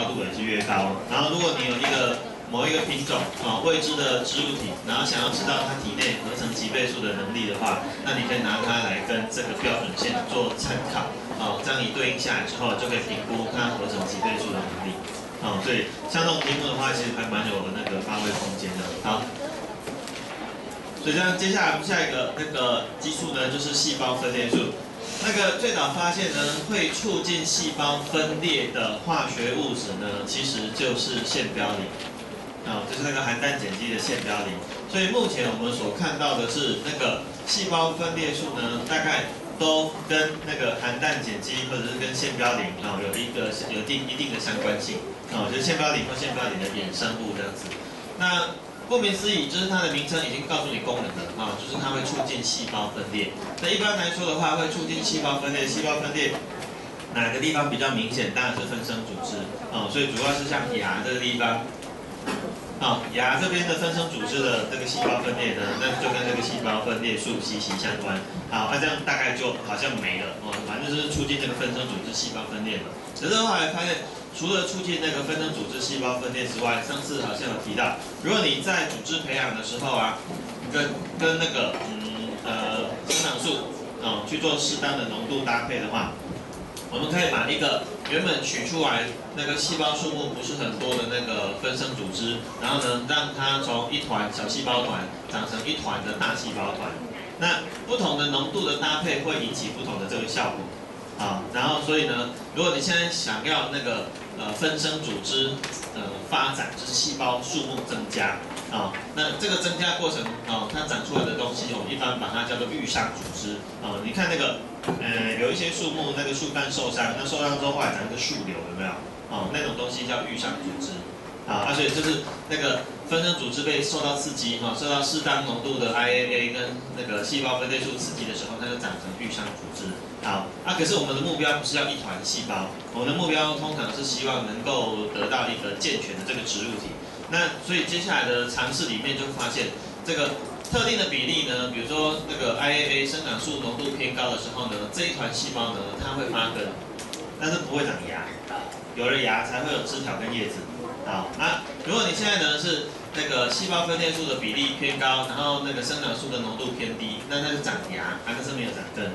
高度也是越高。然后如果你有一个某一个品种啊未知的植物体，然后想要知道它体内合成几倍数的能力的话，那你可以拿它来跟这个标准线做参考啊，这样一对应下来之后，就可以评估它合成几倍数的能力啊。所以像这种题目的话，其实还蛮有那个发挥空间的。好，所以这样接下来我们下一个那个激素呢，就是细胞分裂素。那个最早发现呢，会促进细胞分裂的化学物质呢，其实就是腺嘌呤。啊，就是那个含氮碱基的腺嘌呤，所以目前我们所看到的是那个细胞分裂数呢，大概都跟那个含氮碱基或者是跟腺嘌呤啊有一个有定一定的相关性啊，就是腺嘌呤或腺嘌呤的衍生物这样子。那顾名思义，就是它的名称已经告诉你功能了啊，就是它会促进细胞分裂。那一般来说的话，会促进细胞分裂，细胞分裂哪个地方比较明显？当然是分生组织啊，所以主要是像牙这个地方。啊，牙这边的分生组织的这个细胞分裂呢，那就跟这个细胞分裂数息息相关。好，那这样大概就好像没了哦，反正就是促进这个分生组织细胞分裂嘛。可是后来发现，除了促进那个分生组织细胞分裂之外，上次好像有提到，如果你在组织培养的时候啊，跟跟那个嗯呃生长素啊去做适当的浓度搭配的话。我们可以把一个原本取出来那个细胞数目不是很多的那个分生组织，然后呢，让它从一团小细胞团长成一团的大细胞团。那不同的浓度的搭配会引起不同的这个效果。啊，然后所以呢，如果你现在想要那个呃分生组织呃发展，就是细胞数目增加啊，那这个增加过程啊，它长出来的东西，我们一般把它叫做愈伤组织啊。你看那个呃有一些树木那个树干受伤，那受伤之后后来长一个树瘤，有没有？啊，那种东西叫愈伤组织。啊，所以就是那个分生组织被受到刺激，哈，受到适当浓度的 IAA 跟那个细胞分裂素刺激的时候，它就长成愈伤组织。好，啊，可是我们的目标不是要一团细胞，我们的目标通常是希望能够得到一个健全的这个植物体。那所以接下来的尝试里面就发现，这个特定的比例呢，比如说那个 IAA 生长素浓度偏高的时候呢，这一团细胞呢，它会发根，但是不会长芽，有了芽才会有枝条跟叶子。好啊，如果你现在呢是那个细胞分裂素的比例偏高，然后那个生长素的浓度偏低，那它是长芽，还是没有长根？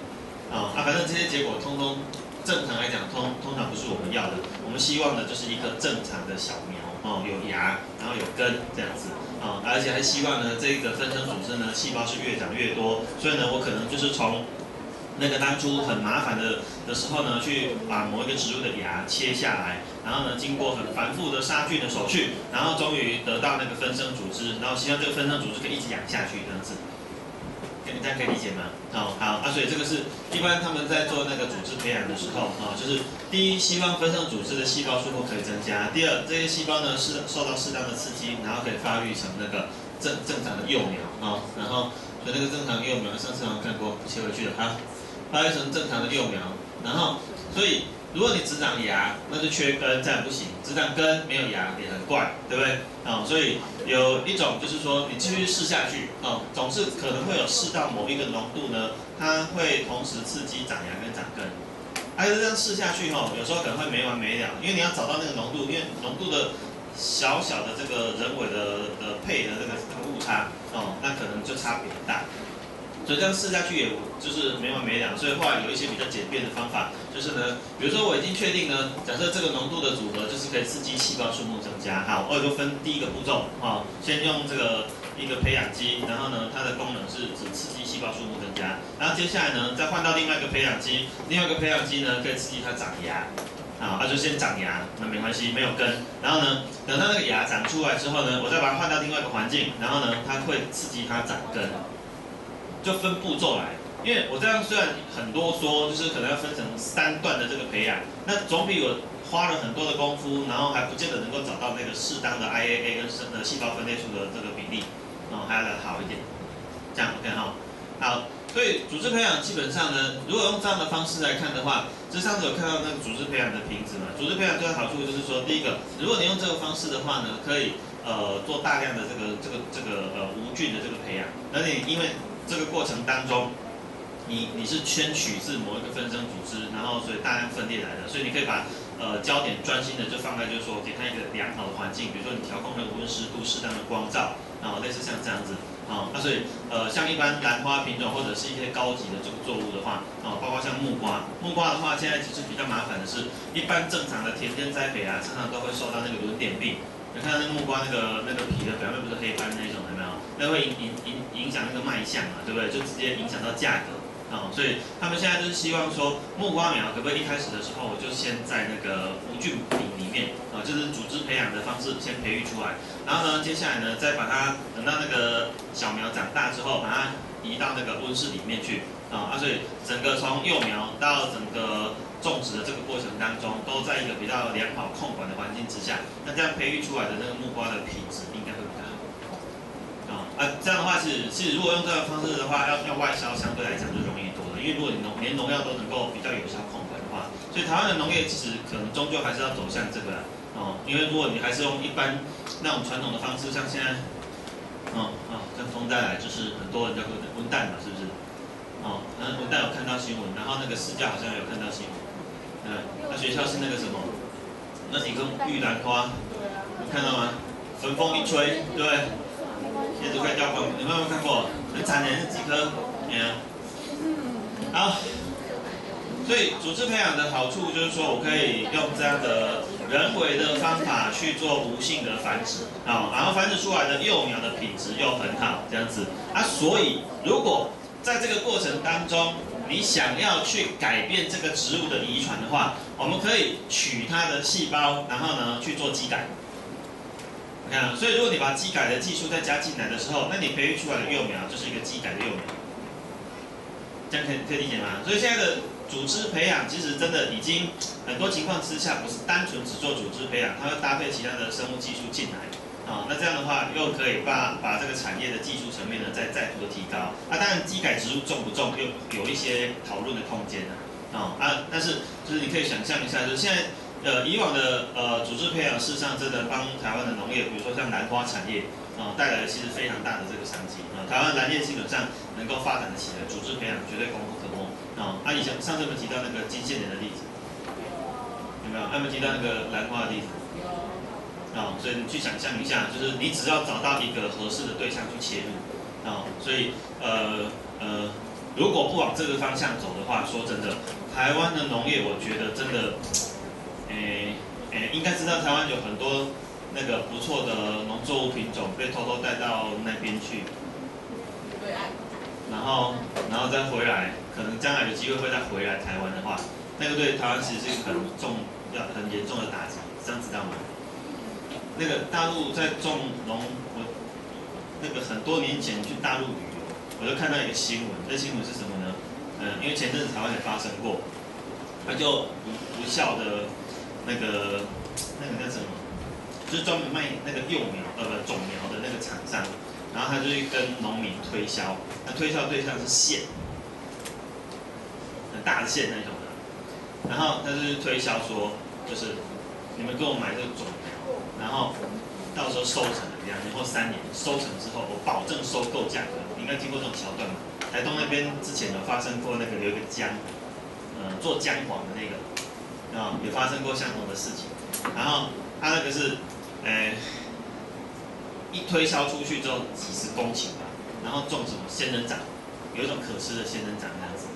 啊啊，反正这些结果通通正常来讲，通通常不是我们要的。我们希望的就是一颗正常的小苗，哦，有芽，然后有根这样子，啊，而且还希望呢这个分生组织呢细胞是越长越多，所以呢我可能就是从。那个当初很麻烦的的时候呢，去把某一个植物的芽切下来，然后呢，经过很繁复的杀菌的手续，然后终于得到那个分生组织，然后希望这个分生组织可以一直养下去这样子，这样可以理解吗？哦，好啊，所以这个是一般他们在做那个组织培养的时候啊，就是第一希望分生组织的细胞数目可以增加，第二这些细胞呢是受到适当的刺激，然后可以发育成那个正正常的幼苗啊，然后所以那个正常幼苗上次我们看过切回去的哈。发育成正常的幼苗，然后，所以如果你只长牙，那就缺根，这样不行；只长根没有牙也很怪，对不对？啊，所以有一种就是说，你继续试下去，啊，总是可能会有试到某一个浓度呢，它会同时刺激长牙跟长根。还是这样试下去哈，有时候可能会没完没了，因为你要找到那个浓度，因为浓度的小小的这个人为的的配的这个误差，哦，那可能就差别很大。所以这样试下去也就是没完没了，所以后来有一些比较简便的方法，就是呢，比如说我已经确定呢，假设这个浓度的组合就是可以刺激细胞数目增加，好，我就分第一个步骤，啊，先用这个一个培养基，然后呢，它的功能是只刺激细胞数目增加，然后接下来呢，再换到另外一个培养基，另外一个培养基呢可以刺激它长芽，啊，那就先长芽，那没关系，没有根，然后呢，等它那个芽长出来之后呢，我再把它换到另外一个环境，然后呢，它会刺激它长根。就分步骤来，因为我这样虽然很多说，就是可能要分成三段的这个培养，那总比我花了很多的功夫，然后还不见得能够找到那个适当的 IAA 跟生的细胞分裂数的这个比例，哦，还要来好一点，这样 OK 哈，好，所以组织培养基本上呢，如果用这样的方式来看的话，就上次有看到那个组织培养的瓶子嘛，组织培养最大好处就是说，第一个，如果你用这个方式的话呢，可以呃做大量的这个这个这个呃无菌的这个培养，而且因为这个过程当中，你你是圈取自某一个分生组织，然后所以大量分裂来的，所以你可以把呃焦点专心的就放在就是说给它一个良好的环境，比如说你调控那个温湿度、适当的光照，然后，类似像这样子，啊，那所以呃像一般兰花品种或者是一些高级的这个作物的话，啊，包括像木瓜，木瓜的话现在其实比较麻烦的是，一般正常的田间栽培啊，常常都会受到那个轮点病。你看那个木瓜那个那个皮的表面不是黑斑那种，有没有？那会引引引影响那个卖相嘛，对不对？就直接影响到价格啊。所以他们现在就是希望说，木瓜苗可不可以一开始的时候，我就先在那个无菌品里面啊，就是组织培养的方式先培育出来。然后呢，接下来呢，再把它等到那个小苗长大之后，把它移到那个温室里面去啊。啊，所以整个从幼苗到整个。种植的这个过程当中，都在一个比较良好控管的环境之下，那这样培育出来的那个木瓜的品质应。啊啊，这样的话是是，如果用这个方式的话，要要外销相对来讲就容易多了，因为如果你农连农药都能够比较有效控管的话，所以台湾的农业其实可能终究还是要走向这个哦，因为如果你还是用一般那种传统的方式，像现在，哦哦，跟风带来就是很多人叫做温蛋嘛，是不是？哦，那温蛋有看到新闻，然后那个市价好像有看到新闻。嗯，那学校是那个什么？那几根玉兰花，有看到吗？风风一吹，对不对？叶子快掉光，你们有没有看过？很惨的是几颗，你看。好，所以组织培养的好处就是说我可以用这样的人为的方法去做无性的繁殖，啊，然后繁殖出来的幼苗的品质又很好，这样子。啊，所以如果在这个过程当中，你想要去改变这个植物的遗传的话，我们可以取它的细胞，然后呢去做基改。你看，所以如果你把基改的技术再加进来的时候，那你培育出来的幼苗就是一个基改的幼苗。这样可以可以理解吗？所以现在的组织培养其实真的已经很多情况之下不是单纯只做组织培养，它会搭配其他的生物技术进来。啊，那这样的话又可以把把这个产业的技术层面呢再再度的提高。啊，当然基改植物重不重又有一些讨论的空间呢。啊啊，但是就是你可以想象一下，就是现在呃以往的呃组织培养，事实上真的帮台湾的农业，比如说像兰花产业啊，带来了其实非常大的这个商机啊。台湾兰业基本上能够发展的起来，组织培养绝对功不可没啊。啊，以前上次我们提到那个金线莲的例子，有没有？他们提到那个兰花的例子？啊，所以你去想象一下，就是你只要找到一个合适的对象去切入，啊，所以呃呃，如果不往这个方向走的话，说真的，台湾的农业我觉得真的，诶诶，应该知道台湾有很多那个不错的农作物品种被偷偷带到那边去，然后然后再回来，可能将来有机会会再回来台湾的话，那个对台湾其实是一个很重要、很严重的打击，这样知道吗？那个大陆在种农，我那个很多年前去大陆旅游，我就看到一个新闻，这新闻是什么呢？嗯，因为前阵子台湾也发生过，他就无无效的那个那个叫什么，就是专门卖那个幼苗呃不种苗的那个厂商，然后他就去跟农民推销，他推销对象是县，很大的县那种的，然后他是推销说，就是你们给我买这个种苗。然后到时候收成两年或三年收成之后，我保证收购价格。你应该听过这种桥段吗？台东那边之前有发生过那个有一个姜，呃，做姜黄的那个，啊，也发生过相同的事情。然后他那个是，呃，一推销出去之后几十公顷吧，然后种什么仙人掌，有一种可吃的仙人掌这样子，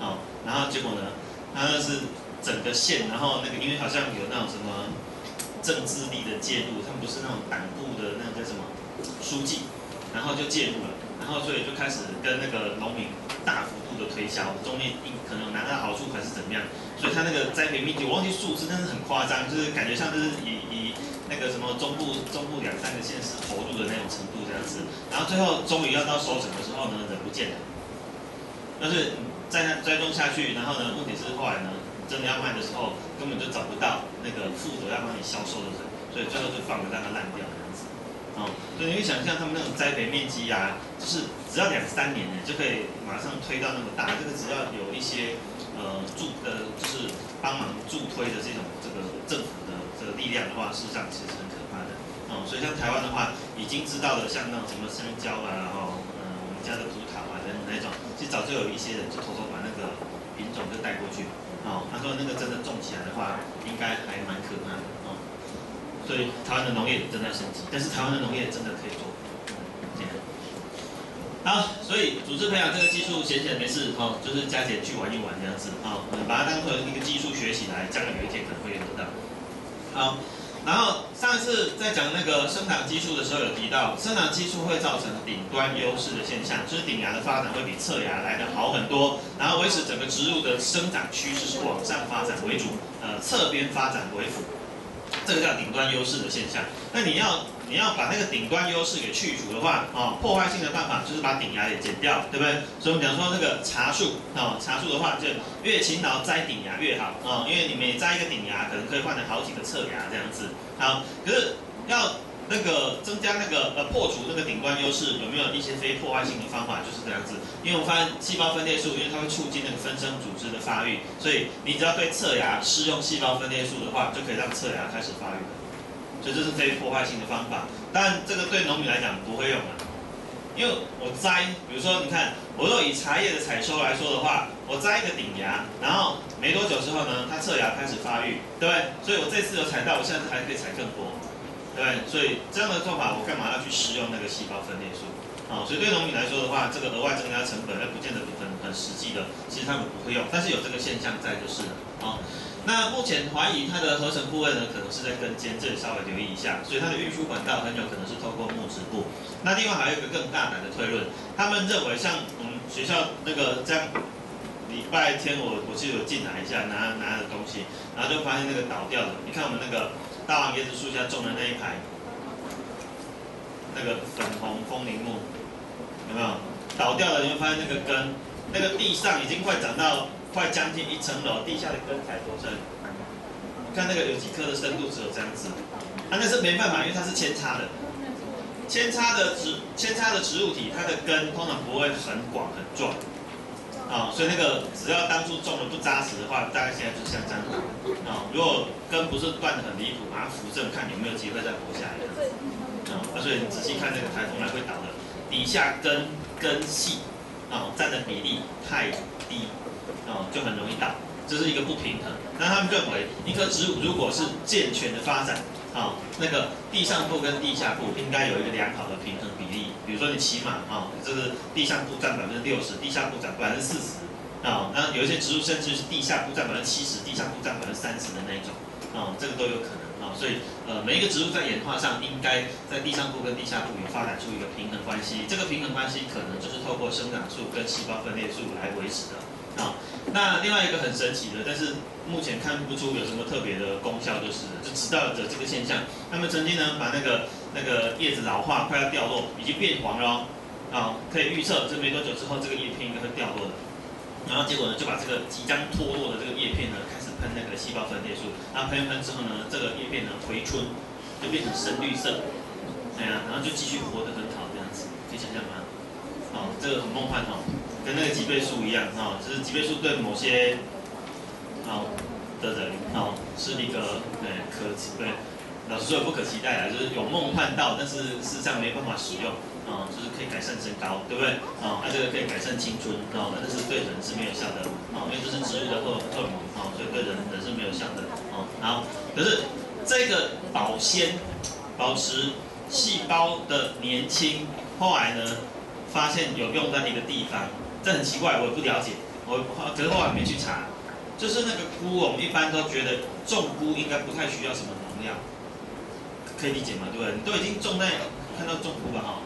啊，然后结果呢，他那是整个县，然后那个因为好像有那种什么。政治力的介入，他们不是那种党部的那个叫什么书记，然后就介入了，然后所以就开始跟那个农民大幅度的推销，中间可能拿到好处还是怎么样，所以他那个栽培面积我忘记数字，但是很夸张，就是感觉像就是以以那个什么中部中部两三个县市投入的那种程度这样子，然后最后终于要到收成的时候呢，人不见了，但是在那栽种下去，然后呢，问题是后来呢？真的要卖的时候，根本就找不到那个负责要帮你销售的人，所以最后就放着让它烂掉哦，所以你会想象他们那种栽培面积啊，就是只要两三年呢，就可以马上推到那么大。这个只要有一些呃助呃，就是帮忙助推的这种这个政府的这个力量的话，事实上其实很可怕的。哦，所以像台湾的话，已经知道的像那种什么香蕉啊，然后嗯我们家的葡萄啊等等那种，其实早就有一些人就偷偷把那个。品种就带过去。哦，他说那个真的种起来的话，应该还蛮可怕的。所以台湾的农业正在升级，但是台湾的农业真的可以做。好，所以组织培养这个技术闲闲没事哦，就是加减去玩一玩这样子哦，把它当成一个技术学习来，将来有一天可能会用得到。好，然后上一次在讲那个生长激素的时候有提到，生长激素会造成顶端优势的现象，就是顶芽的发展会比侧芽来的好很多，然后维持整个植物的生长趋势是往上发展为主，呃，侧边发展为辅，这个叫顶端优势的现象。那你要。你要把那个顶端优势给去除的话，哦，破坏性的办法就是把顶芽也剪掉，对不对？所以我们讲说这个茶树，哦，茶树的话就越勤劳摘顶芽越好，哦，因为你每摘一个顶芽，可能可以换成好几个侧芽这样子。好，可是要那个增加那个呃破除那个顶端优势，有没有一些非破坏性的方法？就是这样子，因为我发现细胞分裂素，因为它会促进那个分生组织的发育，所以你只要对侧芽施用细胞分裂素的话，就可以让侧芽开始发育。所以这是非破坏性的方法，但这个对农民来讲不会用啊，因为我摘，比如说你看，我若以茶叶的采收来说的话，我摘一个顶芽，然后没多久之后呢，它侧芽开始发育，对不对？所以我这次有采到，我下次还可以采更多，对？所以这样的做法，我干嘛要去使用那个细胞分裂素？啊，所以对农民来说的话，这个额外增加成本，那不见得很很实际的，其实他们不会用，但是有这个现象在就是了，啊。那目前怀疑它的合成部位呢，可能是在根尖，这里稍微留意一下。所以它的运输管道很有可能是透过木质部。那另外还有一个更大胆的推论，他们认为像我们学校那个这样，礼拜天我我记得有进来一下拿拿的东西，然后就发现那个倒掉的。你看我们那个大王椰子树下种的那一排，那个粉红风铃木，有没有倒掉了？你会发现那个根，那个地上已经快长到。快将近一层楼，地下的根才多深？看那个有几颗的深度只有这样子，啊，那是没办法，因为它是扦插的。扦插的植扦插的植物体，它的根通常不会很广很壮，啊，所以那个只要当初种的不扎实的话，大概现在就像这样，啊，如果根不是断的很离谱，把它扶正，看有没有机会再活下来。啊，所以你仔细看这个台风来会倒的，底下根根系，啊，占的比例太低。哦，就很容易倒，这是一个不平衡。那他们认为，一棵植物如果是健全的发展，啊，那个地上部跟地下部应该有一个良好的平衡比例。比如说你骑马，啊，这个地上部占百分之六十，地下部占百分之四十，啊，那有一些植物甚至是地下部占百分之七十，地上部占百分之三十的那一种，啊，这个都有可能，啊，所以呃，每一个植物在演化上应该在地上部跟地下部有发展出一个平衡关系。这个平衡关系可能就是透过生长素跟细胞分裂素来维持的，啊。那另外一个很神奇的，但是目前看不出有什么特别的功效，就是就知道的这个现象。他们曾经呢把那个那个叶子老化，快要掉落，已经变黄了，啊，可以预测这没多久之后这个叶片应该会掉落的。然后结果呢就把这个即将脱落的这个叶片呢开始喷那个细胞分裂素，然后喷一喷之后呢，这个叶片呢回春，就变成深绿色，哎呀，然后就继续活得很好这样子，可以想象吗？哦，这个很梦幻哦。跟那个几倍数一样哦，就是几倍数对某些哦的人哦是一个对可对，老实说不可期待啊，就是有梦幻到，但是事实上没办法使用啊，就是可以改善身高，对不对啊？啊，这个可以改善青春啊，但是对人是没有效的啊，因为这是植物的荷荷尔蒙啊，所以对人人是没有效的啊。好，可是这个保鲜、保持细胞的年轻，后来呢发现有用在一个地方。这很奇怪，我也不了解，我可是后来没去查，就是那个菇，我们一般都觉得种菇应该不太需要什么农药，可以理解嘛，对不对？你都已经种在看到种菇了哈，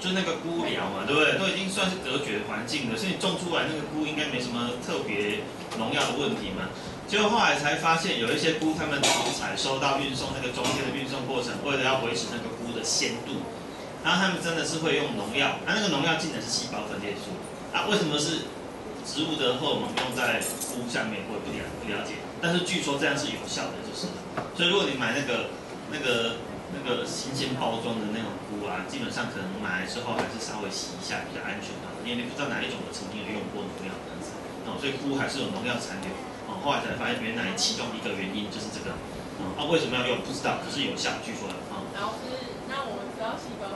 就那个菇苗嘛，对不对？都已经算是隔绝环境了，所以你种出来那个菇应该没什么特别农药的问题嘛。结果后来才发现，有一些菇，他们从采收到运送那个中间的运送过程，为了要维持那个菇的鲜度，然后他们真的是会用农药，那那个农药竟然是细胞分裂素。啊，为什么是植物的荷尔蒙用在菇上面？我也不了不了解，但是据说这样是有效的，就是。所以如果你买那个那个那个新鲜包装的那种菇啊，基本上可能买来之后还是稍微洗一下比较安全的，因为你不知道哪一种的曾经有用过农药这样子。哦，所以菇还是有农药残留。哦，后来才发现原来其中一个原因就是这个。啊，为什么要用？不知道，可是有效，据说的。啊。老师，那我们知道细胞。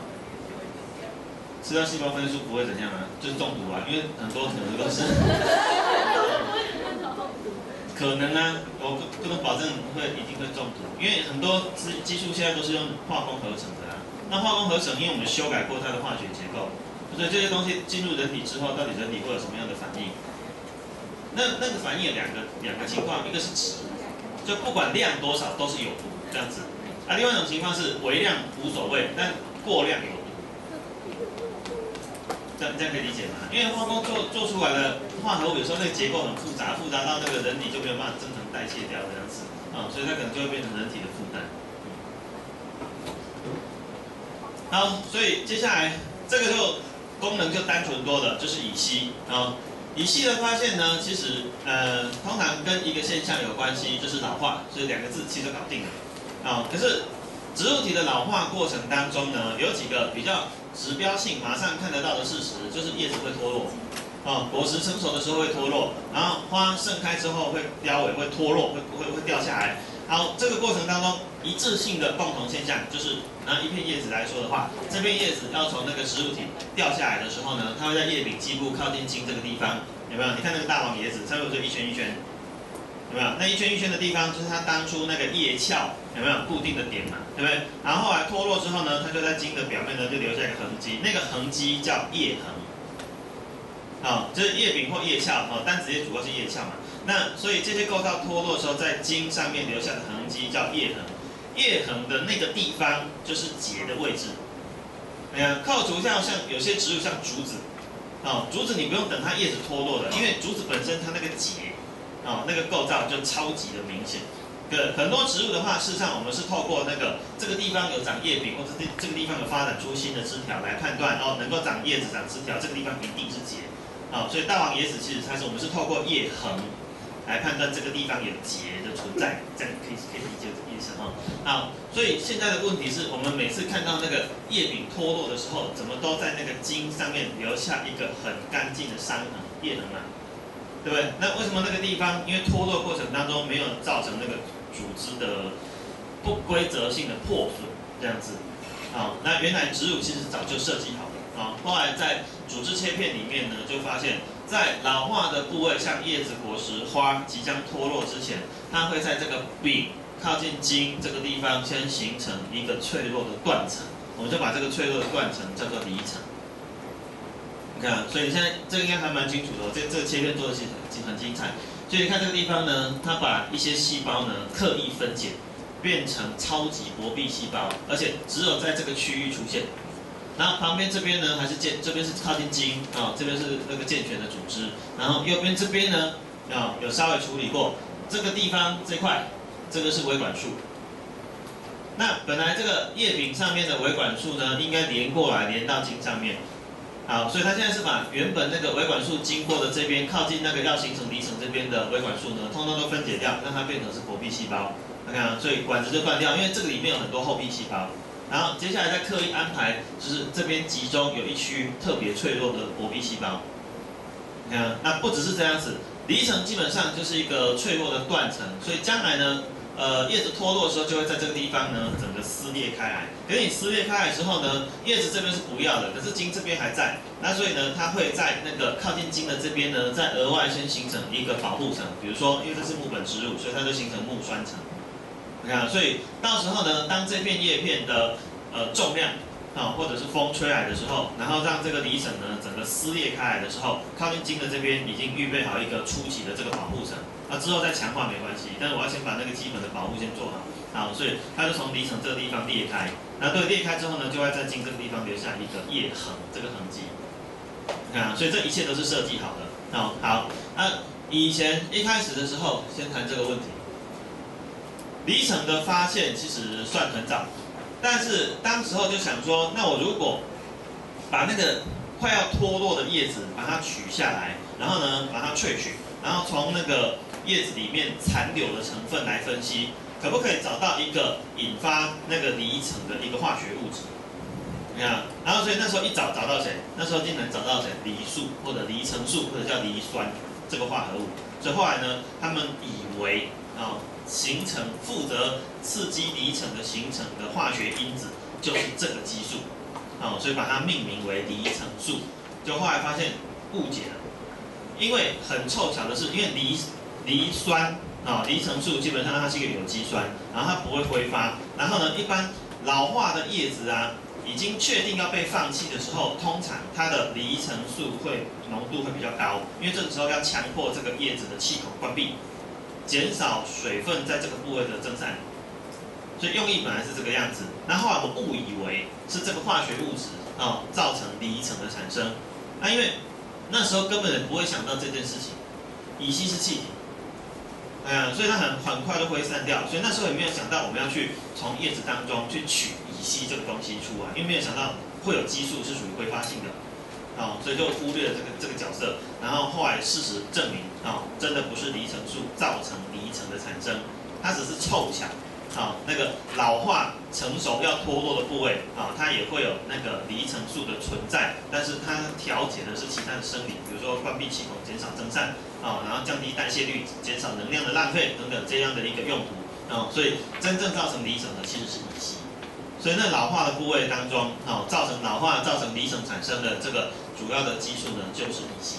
吃到细胞分数不会怎样啊，就是中毒啊，因为很多可能都是。可能啊，我不不能保证会一定会中毒，因为很多技技术现在都是用化工合成的啊。那化工合成，因为我们修改过它的化学结构，所以这些东西进入人体之后，到底人体会有什么样的反应？那那个反应有两个两个情况，一个是值，就不管量多少都是有毒这样子。啊，另外一种情况是微量无所谓，但过量有。这样这样可以理解吗？因为化工做做出来的化合物有时候那个结构很复杂，复杂到那个人体就没有办法正常代谢掉这样子啊，所以它可能就会变成人体的负担。好，所以接下来这个就功能就单纯多了，就是乙烯啊。乙烯的发现呢，其实呃通常跟一个现象有关系，就是老化，所以两个字其实搞定了啊。可是植物体的老化过程当中呢，有几个比较。指标性马上看得到的事实就是叶子会脱落，啊，果实成熟的时候会脱落，然后花盛开之后会凋萎，会脱落，会会会掉下来。好，这个过程当中一致性的共同现象就是，拿一片叶子来说的话，这片叶子要从那个植物体掉下来的时候呢，它会在叶柄基部靠近茎这个地方，有没有？你看那个大王椰子，它不就一圈一圈？有没有？那一圈一圈的地方就是它当初那个叶鞘有没有固定的点嘛？对不对？然后后来脱落之后呢，它就在茎的表面呢就留下一个痕迹，那个痕迹叫叶痕。好，就是叶柄或叶鞘，哦，单子叶主要是叶鞘嘛。那所以这些构造脱落的时候，在茎上面留下的痕迹叫叶痕。叶痕的那个地方就是节的位置。你看，靠竹像像有些植物像竹子，哦，竹子你不用等它叶子脱落的，因为竹子本身它那个节。哦，那个构造就超级的明显。对，很多植物的话，事实上我们是透过那个这个地方有长叶柄，或者这这个地方有发展出新的枝条来判断，哦，能够长叶子、长枝条，这个地方一定是节。啊，所以大王椰子其实它是我们是透过叶痕来判断这个地方有节的存在，这样可以可以理解这个意思哈。啊，所以现在的问题是我们每次看到那个叶柄脱落的时候，怎么都在那个茎上面留下一个很干净的伤痕，叶痕啊。对不对？那为什么那个地方因为脱落过程当中没有造成那个组织的不规则性的破损这样子？啊，那原来植入其实早就设计好了啊。后来在组织切片里面呢，就发现，在老化的部位，像叶子、果实、花即将脱落之前，它会在这个柄靠近茎这个地方先形成一个脆弱的断层，我们就把这个脆弱的断层叫做离层。你看，所以现在这个应该还蛮清楚的，这这个切片做的其实很精彩。所以你看这个地方呢，它把一些细胞呢刻意分解，变成超级薄壁细胞，而且只有在这个区域出现。然后旁边这边呢还是健，这边是靠近筋啊，这边是那个健全的组织。然后右边这边呢啊有稍微处理过，这个地方这块这个是维管束。那本来这个叶柄上面的维管束呢，应该连过来连到筋上面。好，所以它现在是把原本那个维管束经过的这边靠近那个要形成离层这边的维管束呢，通通都分解掉，让它变成是薄壁细胞。你看，所以管子就断掉，因为这个里面有很多厚壁细胞。然后接下来再刻意安排，就是这边集中有一区特别脆弱的薄壁细胞。你看，那不只是这样子，离层基本上就是一个脆弱的断层，所以将来呢。呃，叶子脱落的时候就会在这个地方呢，整个撕裂开来。可是你撕裂开来之后呢，叶子这边是不要的，可是茎这边还在。那所以呢，它会在那个靠近茎的这边呢，再额外先形成一个保护层。比如说，因为这是木本植物，所以它就形成木栓层。你看，所以到时候呢，当这片叶片的呃重量。啊，或者是风吹来的时候，然后让这个离层呢整个撕裂开来的时候，靠近茎的这边已经预备好一个初级的这个保护层，那之后再强化没关系，但是我要先把那个基本的保护先做好。好，所以它就从离层这个地方裂开，那对裂开之后呢，就会在茎这个地方留下一个叶痕这个痕迹。啊，所以这一切都是设计好的。好，好，那以前一开始的时候，先谈这个问题，离层的发现其实算很早。但是当时候就想说，那我如果把那个快要脱落的叶子把它取下来，然后呢把它萃取，然后从那个叶子里面残留的成分来分析，可不可以找到一个引发那个离层的一个化学物质？你看，然后所以那时候一找找到谁？那时候竟然找到谁？离素或者离层素或者叫离酸这个化合物。所以后来呢，他们以为啊。形成负责刺激离层的形成的化学因子就是这个激素，哦，所以把它命名为离层素。就后来发现误解了，因为很凑巧的是，因为离离酸啊，离层素基本上它是一个有机酸，然后它不会挥发。然后呢，一般老化的叶子啊，已经确定要被放弃的时候，通常它的离层素会浓度会比较高，因为这个时候要强迫这个叶子的气孔关闭，减少水分在这个部位的蒸散。所以用意本来是这个样子，那后来我们误以为是这个化学物质啊造成离层的产生，那因为那时候根本不会想到这件事情，乙烯是气体，哎呀，所以它很很快就会散掉，所以那时候也没有想到我们要去从叶子当中去取乙烯这个东西出来，因为没有想到会有激素是属于挥发性的，啊，所以就忽略了这个这个角色，然后后来事实证明啊，真的不是离层素造成离层的产生，它只是凑巧。啊，那个老化成熟要脱落的部位啊，它也会有那个离层素的存在，但是它调节的是其他的生理，比如说关闭气孔、减少蒸散。啊，然后降低代谢率、减少能量的浪费等等这样的一个用途啊，所以真正造成离层的其实是乙烯，所以那老化的部位当中啊，造成老化、造成离层产生的这个主要的激素呢，就是乙烯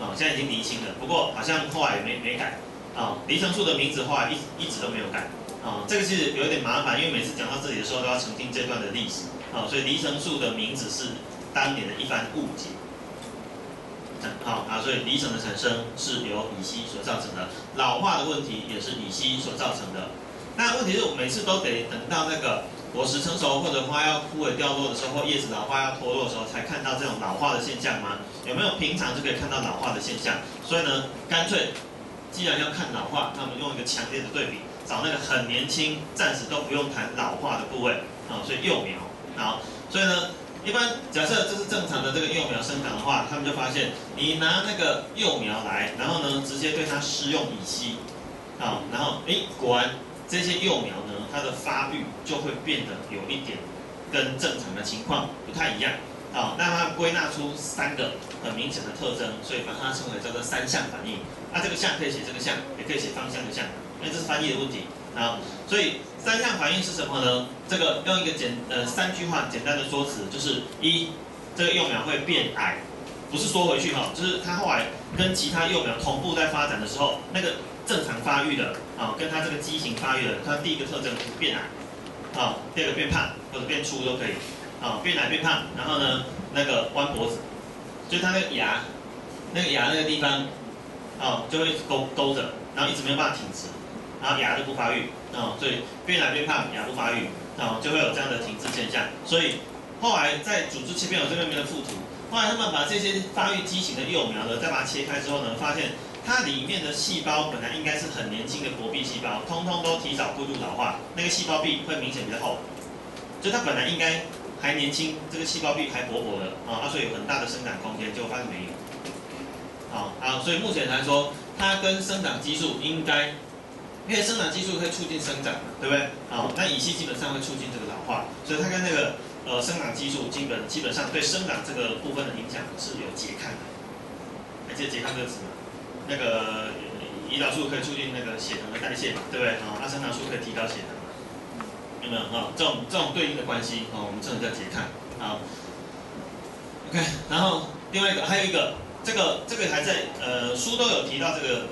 啊，现在已经厘清了，不过好像后来也没没改啊，离层素的名字后来一一直都没有改。啊，这个是有点麻烦，因为每次讲到这里的时候都要澄清这段的历史啊，所以离层素的名字是当年的一番误解。好啊，所以离层的产生是由乙烯所造成的，老化的问题也是乙烯所造成的。那问题是我每次都得等到那个果实成熟或者花要枯萎掉落的时候，或叶子老化要脱落的时候，才看到这种老化的现象吗？有没有平常就可以看到老化的现象？所以呢，干脆既然要看老化，那我们用一个强烈的对比。找那个很年轻、暂时都不用谈老化的部位啊，所以幼苗啊，所以呢，一般假设这是正常的这个幼苗生长的话，他们就发现你拿那个幼苗来，然后呢，直接对它施用乙烯啊，然后哎，果然这些幼苗呢，它的发育就会变得有一点跟正常的情况不太一样啊，那它归纳出三个很明显的特征，所以把它称为叫做三项反应。那这个项可以写这个项，也可以写方向的向。因为这是翻译的问题啊，所以三项反应是什么呢？这个用一个简呃三句话简单的说辞，就是一，这个幼苗会变矮，不是缩回去哈，就是它后来跟其他幼苗同步在发展的时候，那个正常发育的啊，跟它这个畸形发育的，它第一个特征是变矮啊，第二个变胖或者变粗都可以啊，变矮变胖，然后呢那个弯脖子，所以它那个牙，那个牙那个地方啊就会勾勾着，然后一直没有办法挺直。然后牙就不发育，啊，所以变矮变胖，牙不发育，啊，就会有这样的停滞现象。所以后来在组织切片，有这边的附图，后来他们把这些发育畸形的幼苗呢，再把它切开之后呢，发现它里面的细胞本来应该是很年轻的薄壁细胞，通通都提早过度老化，那个细胞壁会明显比较厚，就它本来应该还年轻，这个细胞壁还薄薄的，啊，它所以有很大的生长空间，就发现没有。好，啊，所以目前来说，它跟生长激素应该。因为生长激素会促进生长嘛，对不对？好，那乙烯基本上会促进这个老化，所以它跟那个呃生长激素基本基本上对生长这个部分的影响是有拮抗的。还记得拮抗这个词吗？那个胰岛素可以促进那个血糖的代谢嘛，对不对？好，那生长素可以提高血糖嘛，有没有？啊，这种这种对应的关系，啊，我们这种叫拮抗。好，OK，然后另外一个还有一个，这个这个还在呃书都有提到这个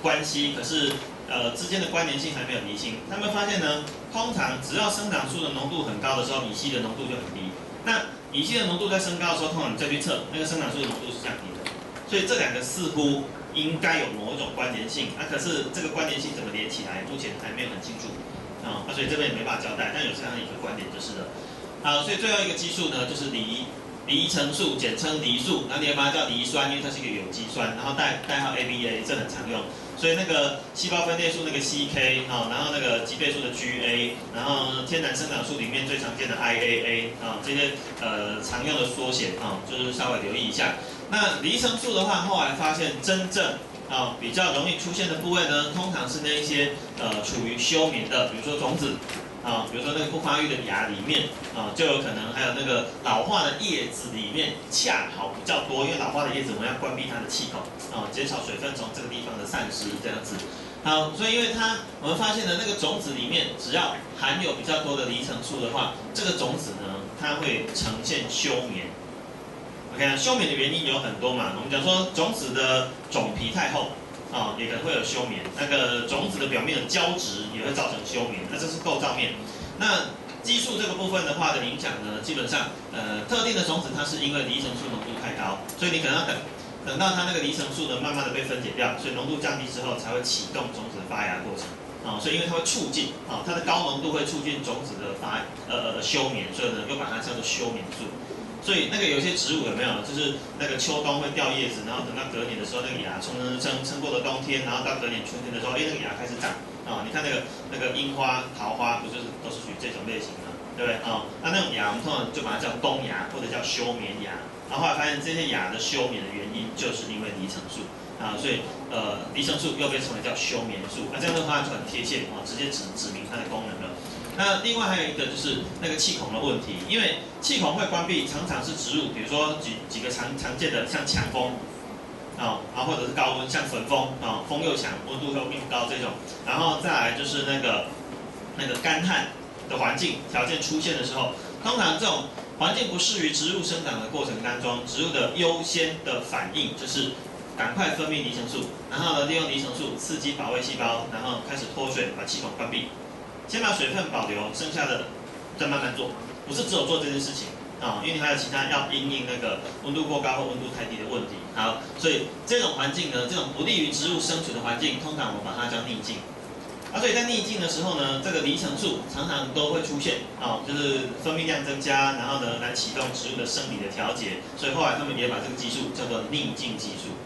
关系，可是。呃，之间的关联性还没有厘清。他们发现呢，通常只要生长素的浓度很高的时候，乙烯的浓度就很低。那乙烯的浓度在升高的时候，通常你再去测，那个生长素的浓度是降低的。所以这两个似乎应该有某一种关联性。那可是这个关联性怎么连起来，目前还没有很清楚。啊，那所以这边也没办法交代。但有这样一个观点就是的。好，所以最后一个激素呢，就是离离层素，简称离素。那你也把它叫离酸，因为它是一个有机酸，然后代代号 ABA，这很常用。所以那个细胞分裂素那个 CK 啊，然后那个基倍素的 GA，然后天然生长素里面最常见的 IAA 啊，这些呃常用的缩写啊，就是稍微留意一下。那离生素的话，后来发现真正啊比较容易出现的部位呢，通常是那一些呃处于休眠的，比如说种子。啊，比如说那个不发育的芽里面啊，就有可能还有那个老化的叶子里面恰好比较多，因为老化的叶子我们要关闭它的气孔啊，减少水分从这个地方的散失这样子。好，所以因为它我们发现的那个种子里面只要含有比较多的离层素的话，这个种子呢它会呈现休眠。OK 啊，休眠的原因有很多嘛，我们讲说种子的种皮太厚，啊，也可能会有休眠。那个种子的表面的胶质也会造成休眠，那这是构造面。那激素这个部分的话的影响呢，基本上呃特定的种子它是因为离层素浓度太高，所以你可能要等等到它那个离层素呢慢慢的被分解掉，所以浓度降低之后才会启动种子的发芽过程。啊，所以因为它会促进啊，它的高浓度会促进种子的发呃呃休眠，所以呢又把它叫做休眠素。所以那个有些植物有没有，就是那个秋冬会掉叶子，然后等到隔年的时候，那个芽撑撑撑过了冬天，然后到隔年春天的时候，哎，那个芽开始长啊。你看那个那个樱花、桃花，不就是都是属于这种类型的，对不对啊？那那种芽，我们通常就把它叫冬芽或者叫休眠芽。然后后来发现这些芽的休眠的原因，就是因为离层素啊，所以呃离层素又被称为叫休眠素。那这样的话就很贴切啊，直接指指明它的功能了。那另外还有一个就是那个气孔的问题，因为气孔会关闭，常常是植物，比如说几几个常常见的像强风，啊，啊或者是高温像焚风，啊风又强，温度又并不高这种，然后再来就是那个那个干旱的环境条件出现的时候，通常这种环境不适于植物生长的过程当中，植物的优先的反应就是赶快分泌离层素，然后呢利用离层素刺激保卫细胞，然后开始脱水把气孔关闭。先把水分保留，剩下的再慢慢做，不是只有做这件事情啊，因为你还有其他要因应那个温度过高或温度太低的问题。好，所以这种环境呢，这种不利于植物生存的环境，通常我们把它叫逆境。啊，所以在逆境的时候呢，这个离层素常常都会出现啊，就是分泌量增加，然后呢来启动植物的生理的调节。所以后来他们也把这个激素叫做逆境激素。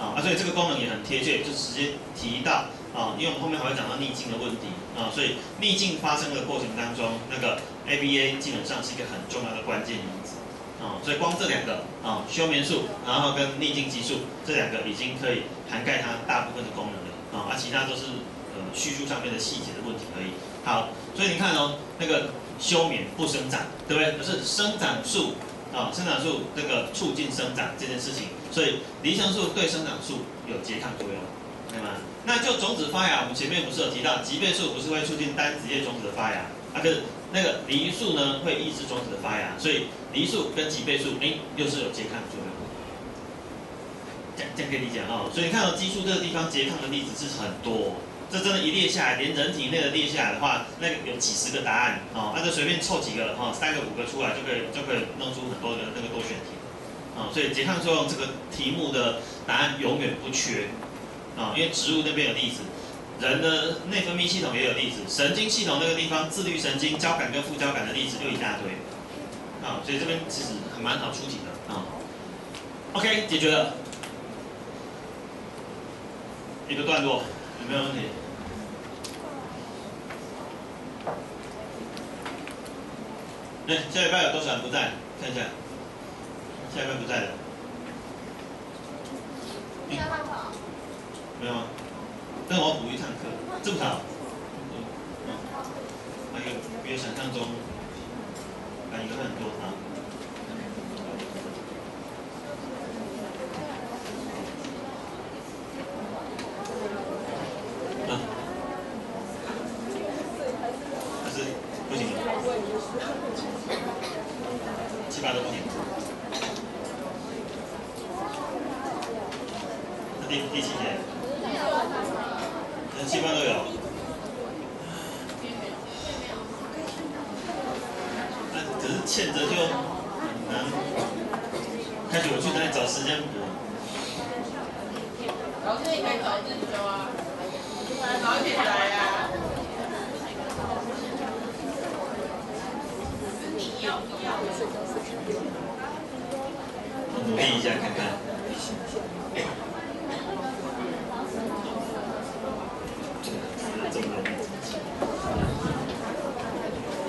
啊，所以这个功能也很贴切，就直接提到。啊，因为我们后面还会讲到逆境的问题啊，所以逆境发生的过程当中，那个 ABA 基本上是一个很重要的关键因子啊，所以光这两个啊，休眠素，然后跟逆境激素这两个已经可以涵盖它大部分的功能了啊，而其他都是呃叙述上面的细节的问题而已。好，所以你看哦，那个休眠不生长，对不对？可是生长素啊，生长素这个促进生长这件事情，所以离层素对生长素有拮抗作用，对吗？那就种子发芽，我们前面不是有提到，吉倍数不是会促进单子叶种子的发芽，啊，可是那个梨树呢会抑制种子的发芽，所以梨树跟吉倍素，哎，又是有拮抗作用。这样这样可以理解哈，所以你看到激素这个地方拮抗的例子是很多，这真的，一列下来，连人体内的列下来的话，那个有几十个答案，哦，那就随便凑几个，哈，三个五个出来就可以就可以弄出很多的那个多选题，啊，所以拮抗作用这个题目的答案永远不缺。啊，因为植物那边有例子，人的内分泌系统也有例子，神经系统那个地方自律神经、交感跟副交感的例子就一大堆，啊，所以这边其实还蛮好出题的啊。OK，解决了，一个段落有没有问题？哎，下礼拜有多少人不在？看一下，下礼拜不在的。没有吗？但我要补一堂课，这么早？嗯，还有没有想象中，感觉很多啊。啊？还是不行？七八都不行。这第第七节。七八都有，那只是欠着就很难。开始我去哪里找时间补？老师，你可以早自修啊，早点来呀。努力一下看看。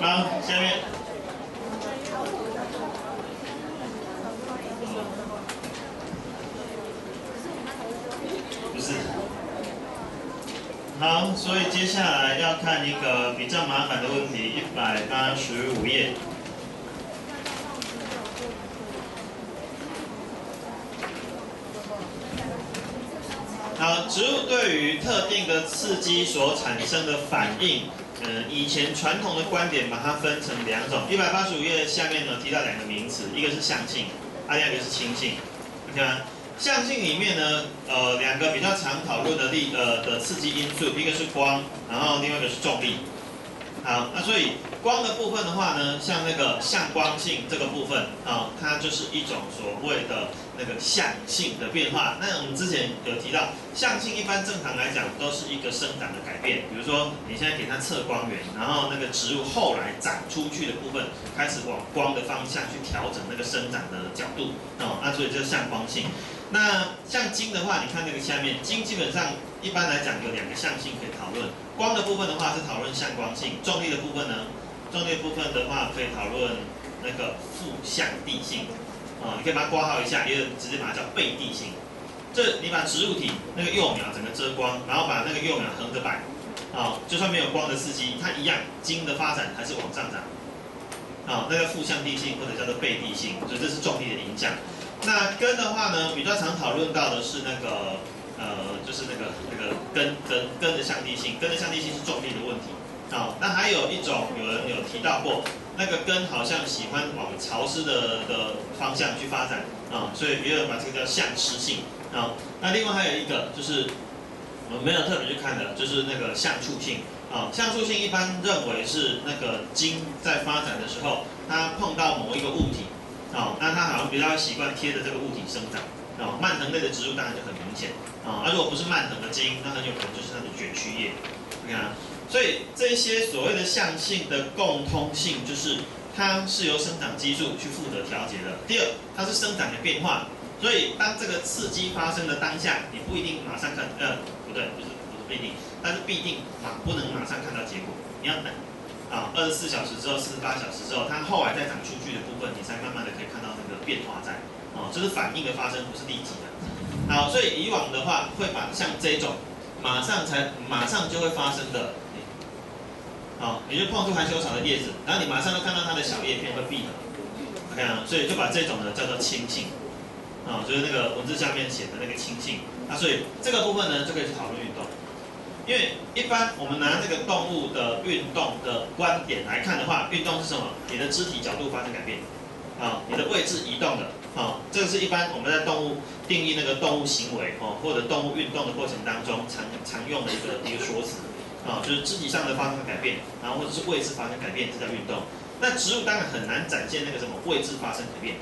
好，下面。不是。好，所以接下来要看一个比较麻烦的问题，一百八十五页。好，植物对于特定的刺激所产生的反应。嗯，以前传统的观点把它分成两种。一百八十五页下面呢提到两个名词，一个是相性，另一个是亲性。OK 吗？相性里面呢，呃，两个比较常讨论的力呃的刺激因素，一个是光，然后另外一个是重力。好，那所以光的部分的话呢，像那个向光性这个部分啊，它就是一种所谓的那个向性的变化。那我们之前有提到，向性一般正常来讲都是一个生长的改变。比如说你现在给它测光源，然后那个植物后来长出去的部分开始往光的方向去调整那个生长的角度哦，那所以就是向光性。那像金的话，你看那个下面，金基本上一般来讲有两个向性可以讨论。光的部分的话是讨论向光性，重力的部分呢，重力部分的话可以讨论那个负向地性。啊，你可以把它挂号一下，也有直接把它叫背地性。这你把植物体那个幼苗整个遮光，然后把那个幼苗横着摆，啊，就算没有光的刺激，它一样茎的发展还是往上涨。啊，那个负向地性或者叫做背地性，所以这是重力的影响。那根的话呢，比较常讨论到的是那个，呃，就是那个那个根根根的向地性，根的向地性是重力的问题。啊，那还有一种有人有提到过，那个根好像喜欢往潮湿的的方向去发展，啊，所以也有人把这个叫向湿性。啊，那另外还有一个就是我们没有特别去看的，就是那个向触性。啊，向触性一般认为是那个茎在发展的时候，它碰到某一个物体。哦，那它好像比较习惯贴着这个物体生长。哦，蔓藤类的植物当然就很明显。啊，那如果不是蔓藤的茎，那很有可能就是它的卷曲叶。你看，所以这些所谓的向性的共通性，就是它是由生长激素去负责调节的。第二，它是生长的变化。所以当这个刺激发生的当下，你不一定马上看，呃，不对，不是不是不一定，但是必定马不能马上看到结果，你要等。啊，二十四小时之后，四十八小时之后，它后来再长出去的部分，你才慢慢的可以看到那个变化在。哦，这是反应的发生，不是立即的。好，所以以往的话，会把像这种马上才马上就会发生的，好，你就碰触含羞草的叶子，然后你马上就看到它的小叶片会闭合。OK 啊，所以就把这种呢叫做轻性。啊，就是那个文字下面写的那个轻性。啊，所以这个部分呢就可以去讨论运动。因为一般我们拿这个动物的运动的观点来看的话，运动是什么？你的肢体角度发生改变，啊，你的位置移动的，啊，这个是一般我们在动物定义那个动物行为哦，或者动物运动的过程当中常常用的一个一个说辞，啊，就是肢体上的发生改变，然后或者是位置发生改变，这叫运动。那植物当然很难展现那个什么位置发生改变。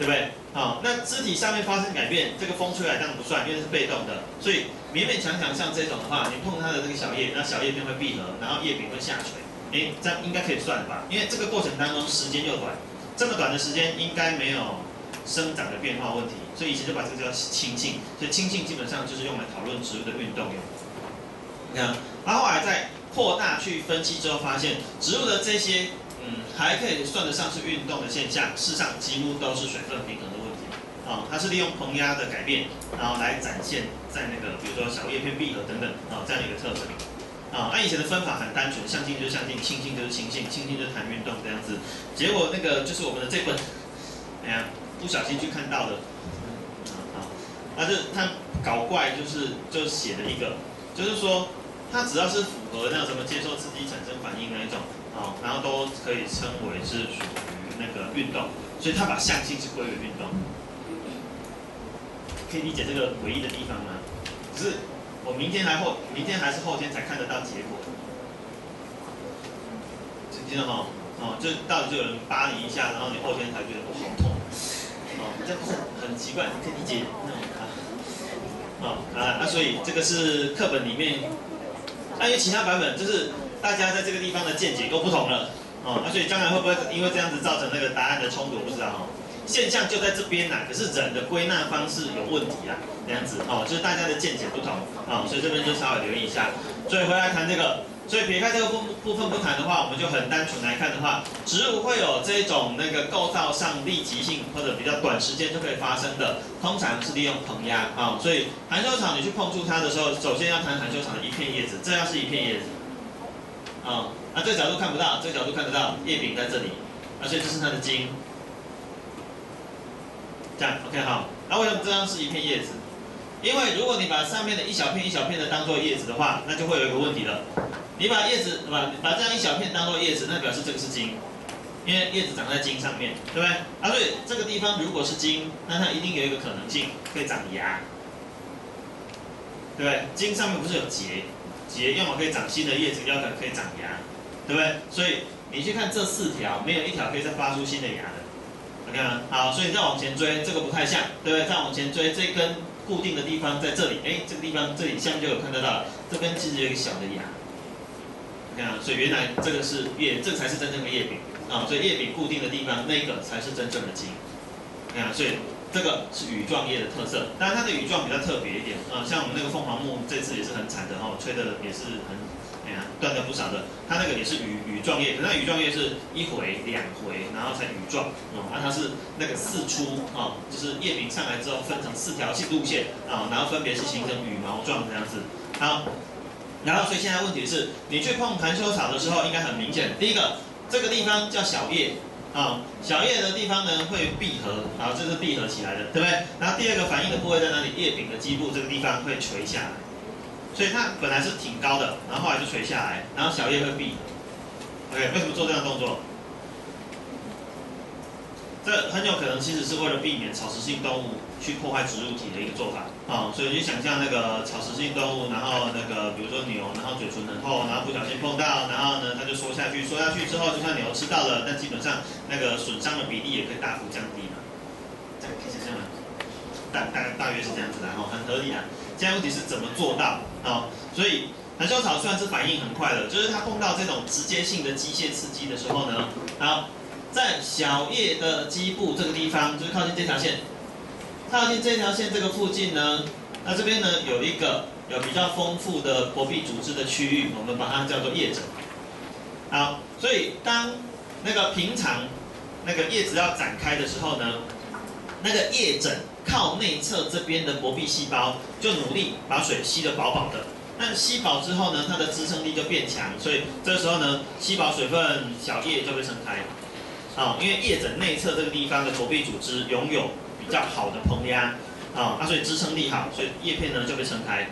对不对？好，那肢体上面发生改变，这个风吹来当然不算，因为是被动的。所以勉勉强强像这种的话，你碰它的这个小叶，那小叶片会闭合，然后叶柄会下垂，哎，这样应该可以算吧？因为这个过程当中时间又短，这么短的时间应该没有生长的变化问题，所以以前就把这个叫轻性。所以轻性基本上就是用来讨论植物的运动。你看，然后后来再扩大去分析之后，发现植物的这些。嗯，还可以算得上是运动的现象，事实上几乎都是水分平衡的问题。啊，它是利用膨压的改变，然后来展现在那个，比如说小叶片闭合等等，啊，这样的一个特征。啊，按以前的分法很单纯，向性就是向性，轻性就是轻性，轻性就谈运动这样子。结果那个就是我们的这本，哎呀，不小心去看到的。啊，啊，是他搞怪，就是就写了一个，就是说，它只要是符合那什么接受刺激产生反应那一种。哦，然后都可以称为是属于那个运动，所以它把向性是归为运动，可以理解这个诡异的地方吗？只是我明天还后，明天还是后天才看得到结果，记得哈？哦，就到底就有人扒你一下，然后你后天才觉得我好痛，哦，这不是很奇怪？你可以理解那种啊？哦啊，那所以这个是课本里面，那有其他版本就是。大家在这个地方的见解都不同了，哦，那所以将来会不会因为这样子造成那个答案的冲突，不知道哦。现象就在这边呐，可是人的归纳方式有问题啊，这样子哦，就是大家的见解不同啊，所以这边就稍微留意一下。所以回来谈这个，所以撇开这个部部分不谈的话，我们就很单纯来看的话，植物会有这种那个构造上立即性或者比较短时间就可以发生的，通常是利用膨压啊。所以含羞草你去碰触它的时候，首先要谈含羞草的一片叶子，这样是一片叶子。啊，那这角度看不到，这角度看得到，叶柄在这里，啊，所以这是它的茎。这样，OK 好。那为什么这样是一片叶子？因为如果你把上面的一小片一小片的当做叶子的话，那就会有一个问题了。你把叶子，把把这样一小片当做叶子，那表示这个是茎。因为叶子长在茎上面，对不对？啊，所以这个地方如果是茎，那它一定有一个可能性会长芽，对不对？茎上面不是有节，节要么可以长新的叶子，要么可以长芽，对不对？所以你去看这四条，没有一条可以再发出新的芽的。OK 吗？好，所以再往前追，这个不太像，对不对？再往前追，这根固定的地方在这里，哎，这个地方这里下面就有看得到，这根其实有一个小的芽。OK 啊，所以原来这个是叶，这才是真正的叶柄啊，所以叶柄固定的地方那个才是真正的茎。OK 啊，所以这个是羽状叶的特色，当然它的羽状比较特别一点啊，像我们那个凤凰木这次也是很惨的哈，吹的也是很。断的不少的，它那个也是羽羽状叶，可那羽状叶是一回两回，然后才羽状，哦，啊它是那个四出，哦，就是叶柄上来之后分成四条线路线，啊，然后分别是形成羽毛状这样子，好，然后所以现在问题是，你去碰含羞草的时候，应该很明显，第一个这个地方叫小叶，啊，小叶的地方呢会闭合，啊，这是闭合起来的，对不对？然后第二个反应的部位在哪里？叶柄的基部这个地方会垂下来。所以它本来是挺高的，然后后来就垂下来，然后小叶会闭。OK，为什么做这样的动作？这很有可能其实是为了避免草食性动物去破坏植物体的一个做法好。所以你想象那个草食性动物，然后那个比如说牛，然后嘴唇很厚，然后不小心碰到，然后呢它就缩下去，缩下去之后，就算牛吃到了，但基本上那个损伤的比例也可以大幅降低嘛。这样可以想象吗？大大概大约是这样子的哈，很合理啊。现在问题是怎么做到好？所以含羞草虽然是反应很快的，就是它碰到这种直接性的机械刺激的时候呢，好，在小叶的基部这个地方，就是靠近这条线，靠近这条线这个附近呢，那这边呢有一个有比较丰富的薄壁组织的区域，我们把它叫做叶枕。好，所以当那个平常那个叶子要展开的时候呢，那个叶枕。靠内侧这边的薄壁细胞就努力把水吸得饱饱的，那吸饱之后呢，它的支撑力就变强，所以这时候呢，吸饱水分，小叶就会撑开，啊，因为叶枕内侧这个地方的薄壁组织拥有比较好的膨压，啊，那所以支撑力好，所以叶片呢就被撑开。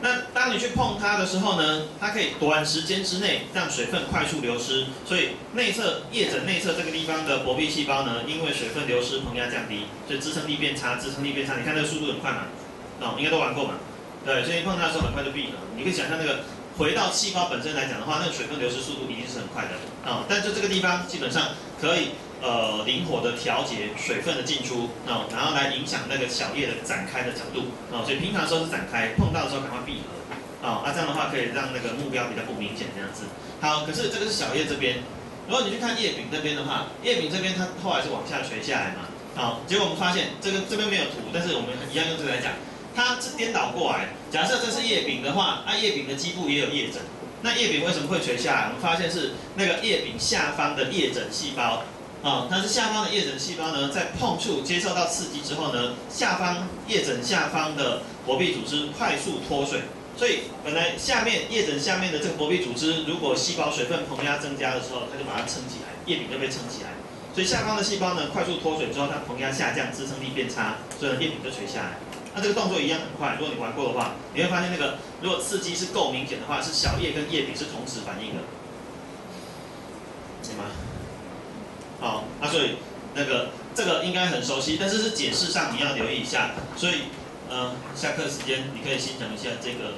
那当你去碰它的时候呢，它可以短时间之内让水分快速流失，所以内侧叶枕内侧这个地方的薄壁细胞呢，因为水分流失，膨压降低，所以支撑力变差，支撑力变差。你看这个速度很快嘛，哦，应该都玩过嘛，对，所以碰它的时候很快就闭合。你可以想象那个回到细胞本身来讲的话，那个水分流失速度一定是很快的，啊，但就这个地方基本上可以。呃，灵活的调节水分的进出，哦，然后来影响那个小叶的展开的角度，啊，所以平常的时候是展开，碰到的时候赶快闭合，啊，那这样的话可以让那个目标比较不明显这样子。好，可是这个是小叶这边，如果你去看叶柄这边的话，叶柄这边它后来是往下垂下来嘛，好，结果我们发现这个这边没有图，但是我们一样用这个来讲，它是颠倒过来，假设这是叶柄的话，那叶柄的基部也有叶枕，那叶柄为什么会垂下来？我们发现是那个叶柄下方的叶枕细胞。啊，但是下方的叶枕细胞呢，在碰触接受到刺激之后呢，下方叶枕下方的薄壁组织快速脱水，所以本来下面叶枕下面的这个薄壁组织，如果细胞水分膨压增加的时候，它就把它撑起来，叶柄就被撑起来，所以下方的细胞呢，快速脱水之后，它膨压下降，支撑力变差，所以叶柄就垂下来。那这个动作一样很快，如果你玩过的话，你会发现那个如果刺激是够明显的话，是小叶跟叶柄是同时反应的，行吗？好，那所以那个这个应该很熟悉，但是是解释上你要留意一下。所以，嗯，下课时间你可以欣赏一下这个，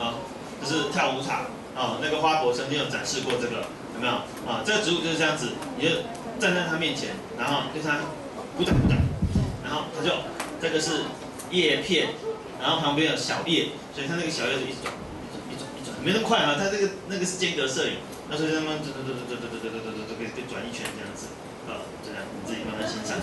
啊，这是跳舞场，啊，那个花博曾经有展示过这个，有没有？啊，这个植物就是这样子，你就站在它面前，然后对它鼓掌鼓掌，然后它就这个是叶片，然后旁边有小叶，所以它那个小叶就一直转，一转一转，没那么快啊，它这个那个是间隔摄影。那所以他们走走走走走走走走走走，可以可以转一圈这样子，啊，这样你自己慢慢欣赏。